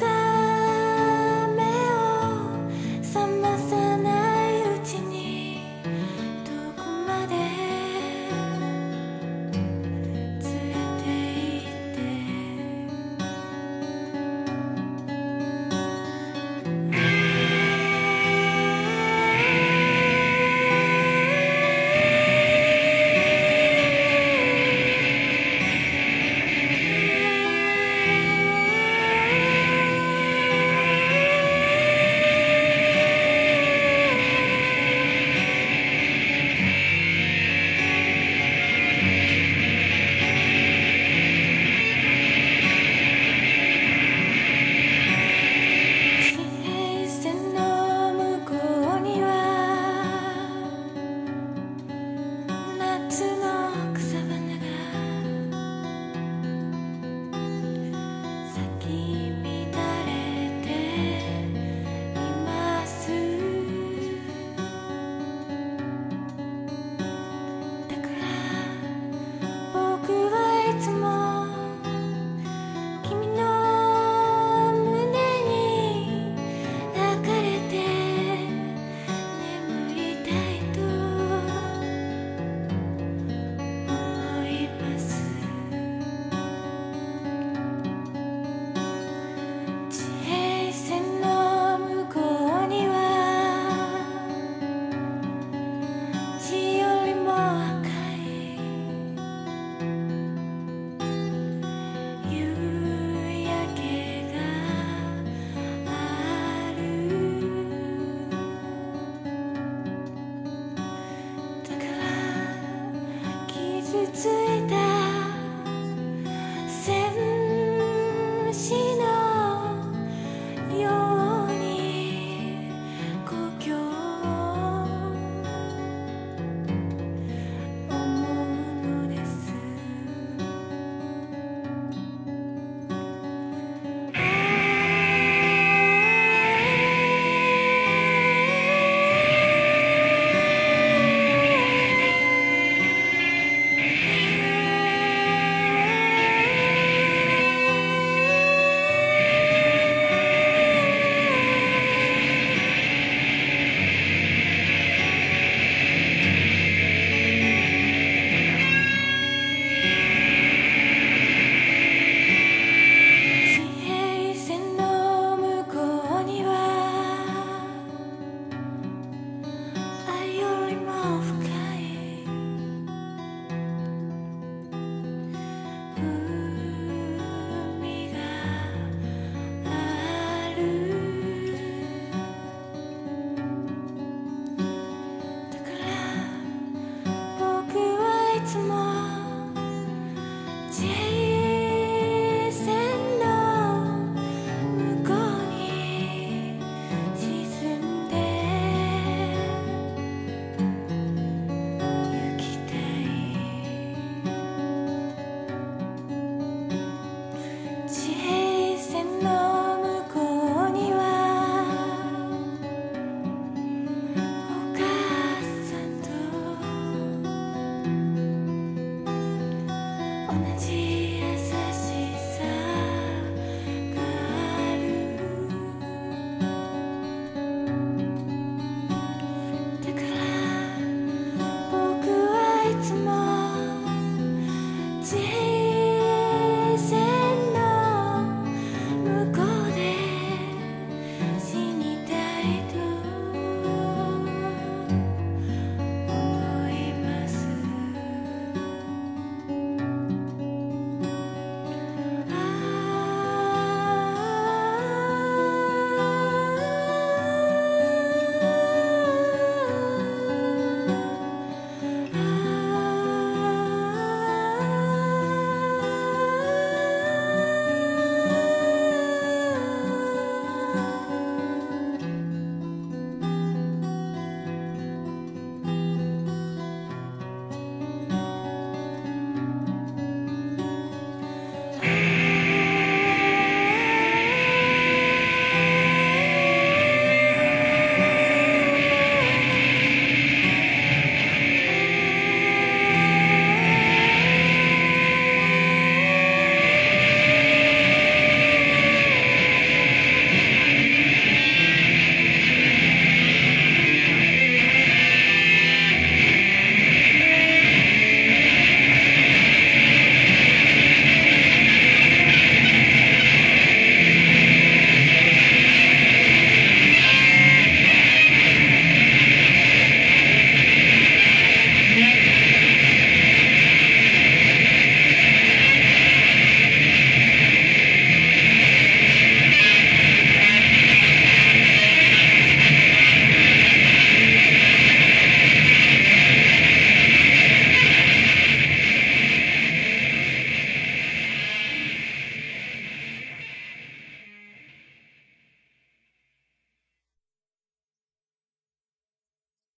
that